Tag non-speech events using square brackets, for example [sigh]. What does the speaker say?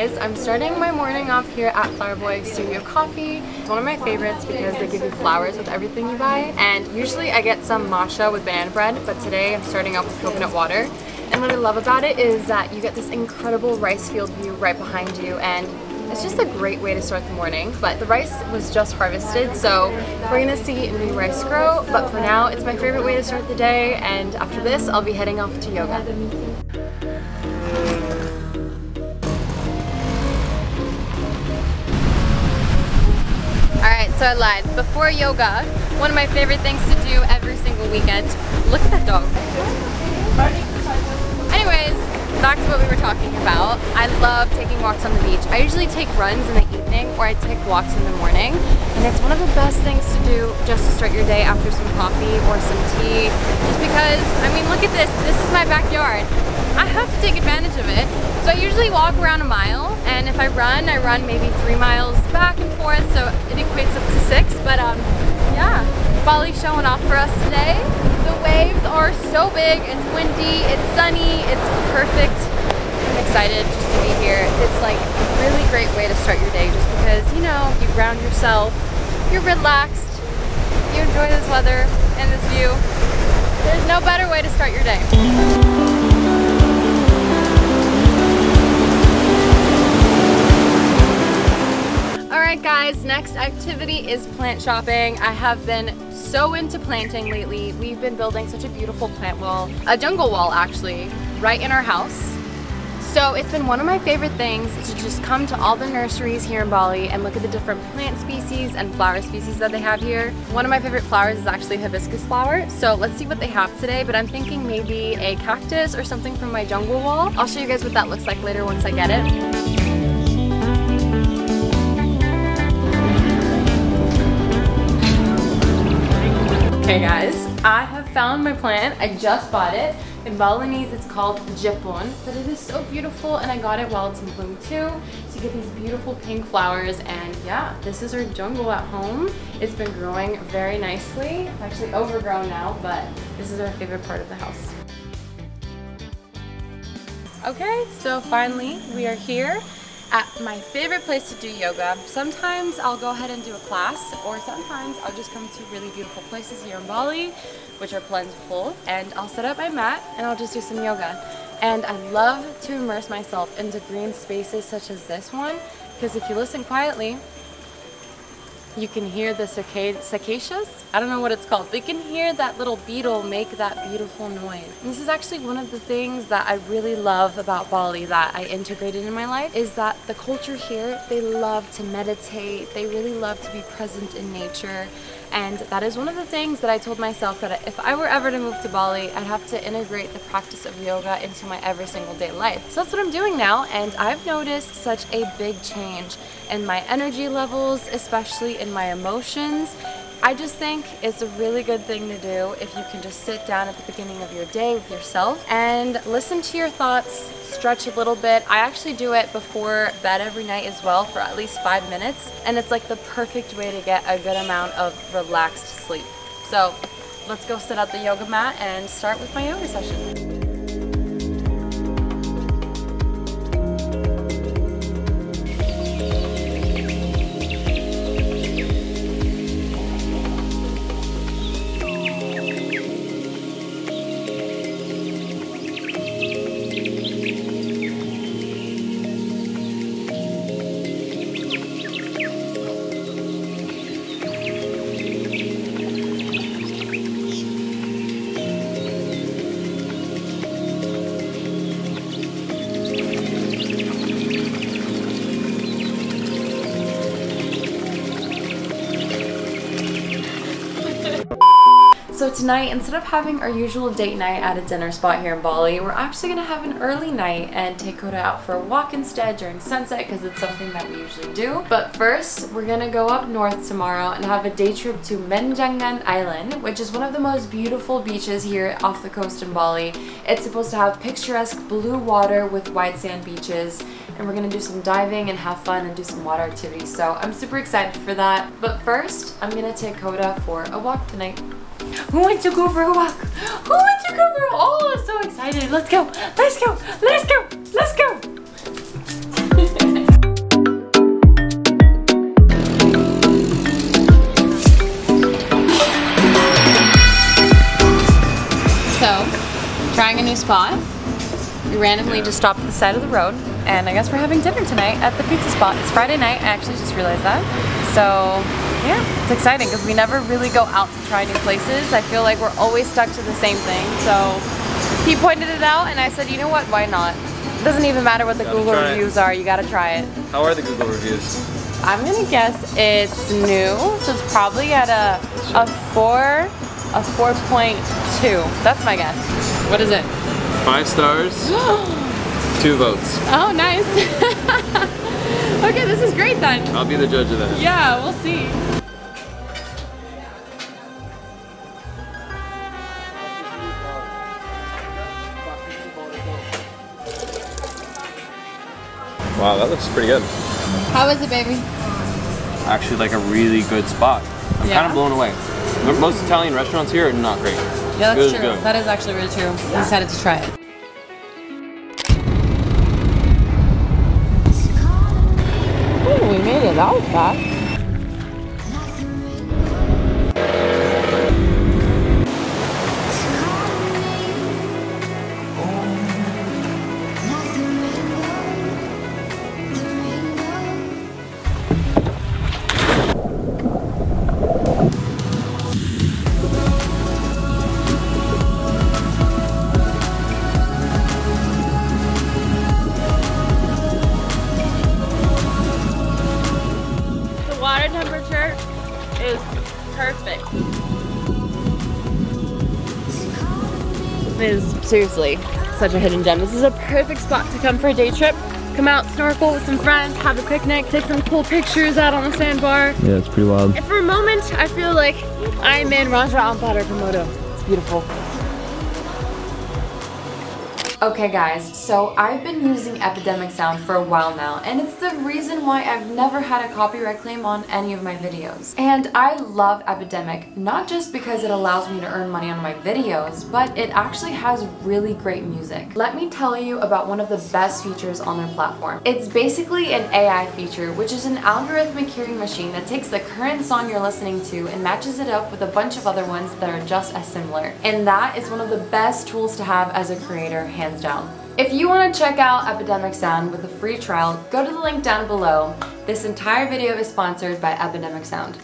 guys, I'm starting my morning off here at Flower Boy Studio Coffee. It's one of my favorites because they give you flowers with everything you buy. And usually I get some matcha with banana bread, but today I'm starting out with coconut water. And what I love about it is that you get this incredible rice field view right behind you and it's just a great way to start the morning. But the rice was just harvested, so we're gonna see new rice grow. But for now, it's my favorite way to start the day. And after this, I'll be heading off to yoga. So I lied. Before yoga, one of my favorite things to do every single weekend, look at that dog. Back to what we were talking about. I love taking walks on the beach. I usually take runs in the evening or I take walks in the morning. And it's one of the best things to do just to start your day after some coffee or some tea. Just because, I mean, look at this. This is my backyard. I have to take advantage of it. So I usually walk around a mile and if I run, I run maybe three miles back and forth. So it equates up to six. But um, yeah, Bali's showing off for us today. Waves are so big, it's windy, it's sunny, it's perfect. I'm excited just to be here. It's like a really great way to start your day just because, you know, you ground yourself, you're relaxed, you enjoy this weather and this view. There's no better way to start your day. Alright guys, next activity is plant shopping. I have been so into planting lately. We've been building such a beautiful plant wall, a jungle wall actually, right in our house. So it's been one of my favorite things to just come to all the nurseries here in Bali and look at the different plant species and flower species that they have here. One of my favorite flowers is actually hibiscus flower. So let's see what they have today, but I'm thinking maybe a cactus or something from my jungle wall. I'll show you guys what that looks like later once I get it. Okay guys, I have found my plant. I just bought it. In Balinese it's called Jepun, but it is so beautiful and I got it while it's in bloom too. So you get these beautiful pink flowers and yeah, this is our jungle at home. It's been growing very nicely. It's actually overgrown now, but this is our favorite part of the house. Okay, so finally we are here at my favorite place to do yoga. Sometimes I'll go ahead and do a class or sometimes I'll just come to really beautiful places here in Bali which are plentiful and I'll set up my mat and I'll just do some yoga. And I love to immerse myself into green spaces such as this one because if you listen quietly you can hear the cicadas. I don't know what it's called. But you can hear that little beetle make that beautiful noise. And this is actually one of the things that I really love about Bali that I integrated in my life is that the culture here, they love to meditate. They really love to be present in nature. And that is one of the things that I told myself that if I were ever to move to Bali, I'd have to integrate the practice of yoga into my every single day life. So that's what I'm doing now, and I've noticed such a big change in my energy levels, especially in my emotions. I just think it's a really good thing to do if you can just sit down at the beginning of your day with yourself and listen to your thoughts, stretch a little bit. I actually do it before bed every night as well for at least five minutes and it's like the perfect way to get a good amount of relaxed sleep. So let's go sit at the yoga mat and start with my yoga session. So tonight, instead of having our usual date night at a dinner spot here in Bali, we're actually going to have an early night and take Koda out for a walk instead during sunset because it's something that we usually do. But first, we're going to go up north tomorrow and have a day trip to Menjangan Island, which is one of the most beautiful beaches here off the coast in Bali. It's supposed to have picturesque blue water with white sand beaches and we're gonna do some diving and have fun and do some water activities. So I'm super excited for that. But first, I'm gonna take Coda for a walk tonight. Who wants to go for a walk? Who wants to go for a walk? Oh, I'm so excited. Let's go, let's go, let's go, let's go. [laughs] so, trying a new spot. We randomly just stopped at the side of the road and I guess we're having dinner tonight at the pizza spot. It's Friday night, I actually just realized that. So, yeah, it's exciting because we never really go out to try new places. I feel like we're always stuck to the same thing. So, he pointed it out, and I said, you know what, why not? It doesn't even matter what the Google try it. reviews are, you gotta try it. How are the Google reviews? I'm gonna guess it's new, so it's probably at a a four, a four point two. That's my guess. What is it? Five stars, [gasps] [gasps] two votes. Oh, nice. [laughs] okay, this is great then. I'll be the judge of that. Yeah, we'll see. Wow, that looks pretty good. How is it, baby? Actually, like a really good spot. I'm Yeah? kind of blown away. Most Italian restaurants here are not great. Yeah, that's true. good. That is actually really true. I decided to try it. We made perfect. It is seriously such a hidden gem. This is a perfect spot to come for a day trip. Come out, snorkel with some friends, have a picnic, take some cool pictures out on the sandbar. Yeah, it's pretty wild. And for a moment, I feel like I'm in Raja Ampada Komodo. It's beautiful. Okay guys, so I've been using Epidemic Sound for a while now, and it's the reason why I've never had a copyright claim on any of my videos. And I love Epidemic, not just because it allows me to earn money on my videos, but it actually has really great music. Let me tell you about one of the best features on their platform. It's basically an AI feature, which is an algorithmic hearing machine that takes the current song you're listening to and matches it up with a bunch of other ones that are just as similar. And that is one of the best tools to have as a creator, hands down. If you want to check out Epidemic Sound with a free trial, go to the link down below. This entire video is sponsored by Epidemic Sound.